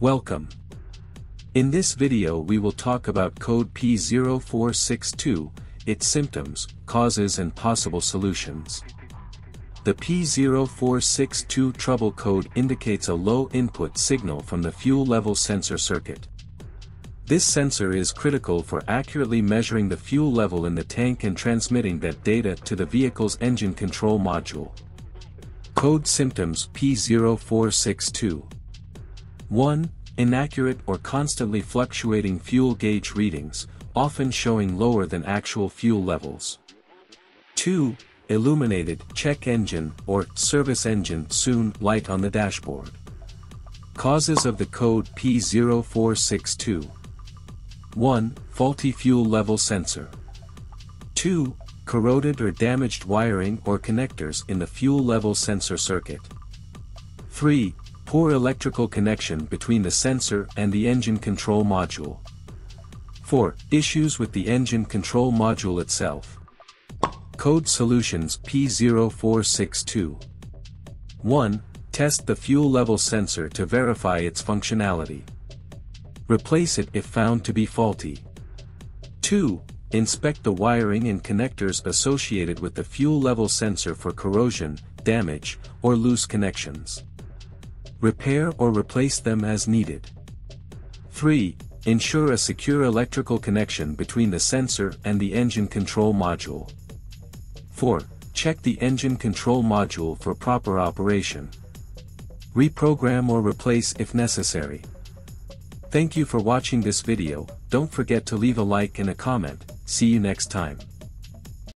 Welcome. In this video we will talk about code P0462, its symptoms, causes and possible solutions. The P0462 trouble code indicates a low input signal from the fuel level sensor circuit. This sensor is critical for accurately measuring the fuel level in the tank and transmitting that data to the vehicle's engine control module. Code symptoms P0462 1. Inaccurate or constantly fluctuating fuel gauge readings, often showing lower than actual fuel levels. 2. Illuminated check engine or service engine soon light on the dashboard. Causes of the code P0462 1. Faulty fuel level sensor. 2. Corroded or damaged wiring or connectors in the fuel level sensor circuit. 3. Poor electrical connection between the sensor and the engine control module. 4. Issues with the engine control module itself. Code Solutions P0462 1. Test the fuel level sensor to verify its functionality. Replace it if found to be faulty. 2. Inspect the wiring and connectors associated with the fuel level sensor for corrosion, damage, or loose connections. Repair or replace them as needed. 3. Ensure a secure electrical connection between the sensor and the engine control module. 4. Check the engine control module for proper operation. Reprogram or replace if necessary. Thank you for watching this video, don't forget to leave a like and a comment, see you next time.